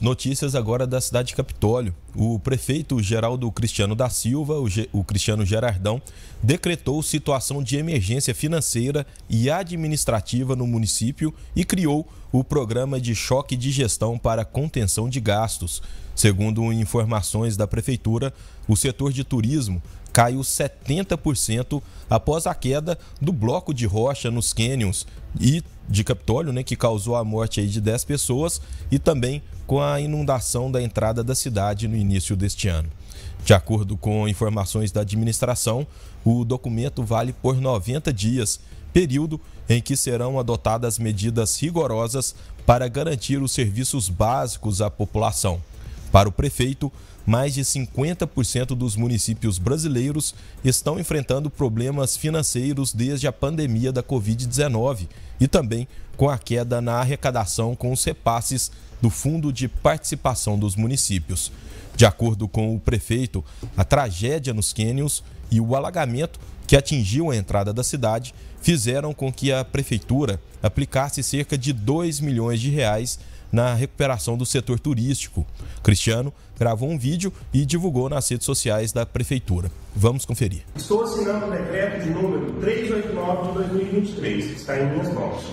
Notícias agora da cidade de Capitólio. O prefeito Geraldo Cristiano da Silva, o, Ge o Cristiano Gerardão, decretou situação de emergência financeira e administrativa no município e criou o programa de choque de gestão para contenção de gastos. Segundo informações da prefeitura, o setor de turismo caiu 70% após a queda do bloco de rocha nos cânions e de Capitólio, né, que causou a morte aí de 10 pessoas, e também com a inundação da entrada da cidade no início deste ano. De acordo com informações da administração, o documento vale por 90 dias, período em que serão adotadas medidas rigorosas para garantir os serviços básicos à população. Para o prefeito, mais de 50% dos municípios brasileiros estão enfrentando problemas financeiros desde a pandemia da Covid-19 e também com a queda na arrecadação com os repasses do Fundo de Participação dos Municípios. De acordo com o prefeito, a tragédia nos cânions e o alagamento que atingiu a entrada da cidade fizeram com que a prefeitura aplicasse cerca de 2 milhões de reais na recuperação do setor turístico. Cristiano gravou um vídeo e divulgou nas redes sociais da prefeitura. Vamos conferir. Estou assinando o decreto de número 389 de 2023, que está em minhas mãos.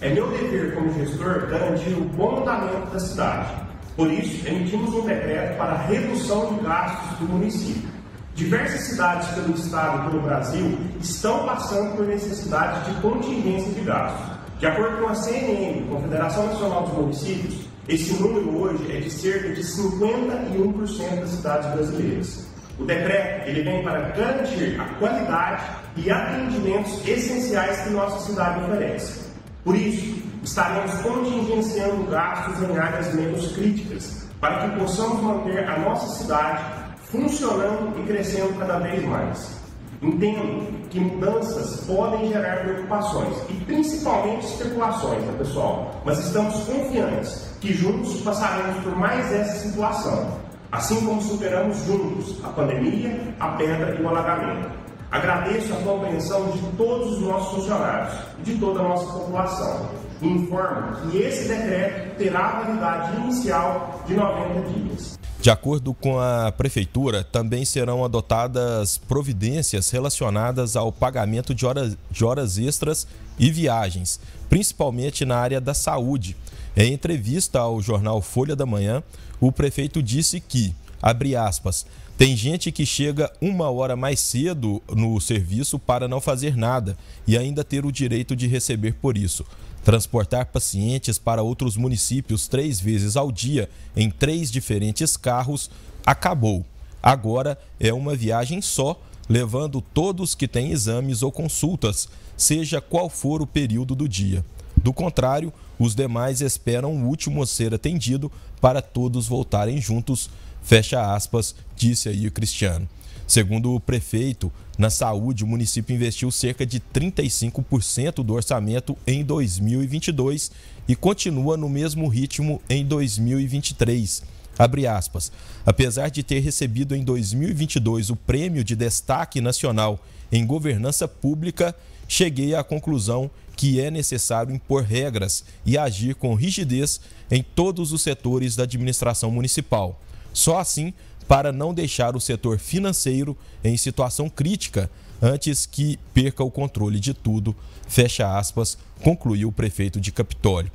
É meu dever como gestor garantir o bom andamento da cidade. Por isso, emitimos um decreto para a redução de gastos do município. Diversas cidades pelo estado e pelo Brasil estão passando por necessidade de contingência de gastos. De acordo com a CNN, Confederação Nacional dos Municípios, esse número hoje é de cerca de 51% das cidades brasileiras. O decreto ele vem para garantir a qualidade e atendimentos essenciais que nossa cidade oferece. Por isso, estaremos contingenciando gastos em áreas menos críticas, para que possamos manter a nossa cidade funcionando e crescendo cada vez mais. Entendo que mudanças podem gerar preocupações e principalmente especulações, né, pessoal? Mas estamos confiantes que juntos passaremos por mais essa situação, assim como superamos juntos a pandemia, a pedra e o alagamento. Agradeço a compreensão de todos os nossos funcionários e de toda a nossa população. Informo que esse decreto terá validade inicial de 90 dias. De acordo com a Prefeitura, também serão adotadas providências relacionadas ao pagamento de horas, de horas extras e viagens, principalmente na área da saúde. Em entrevista ao jornal Folha da Manhã, o prefeito disse que, abre aspas, tem gente que chega uma hora mais cedo no serviço para não fazer nada e ainda ter o direito de receber por isso. Transportar pacientes para outros municípios três vezes ao dia em três diferentes carros acabou. Agora é uma viagem só, levando todos que têm exames ou consultas, seja qual for o período do dia. Do contrário, os demais esperam o último a ser atendido para todos voltarem juntos Fecha aspas, disse aí o Cristiano. Segundo o prefeito, na saúde, o município investiu cerca de 35% do orçamento em 2022 e continua no mesmo ritmo em 2023. Abre aspas. Apesar de ter recebido em 2022 o prêmio de destaque nacional em governança pública, cheguei à conclusão que é necessário impor regras e agir com rigidez em todos os setores da administração municipal. Só assim para não deixar o setor financeiro em situação crítica antes que perca o controle de tudo, fecha aspas, concluiu o prefeito de Capitólio.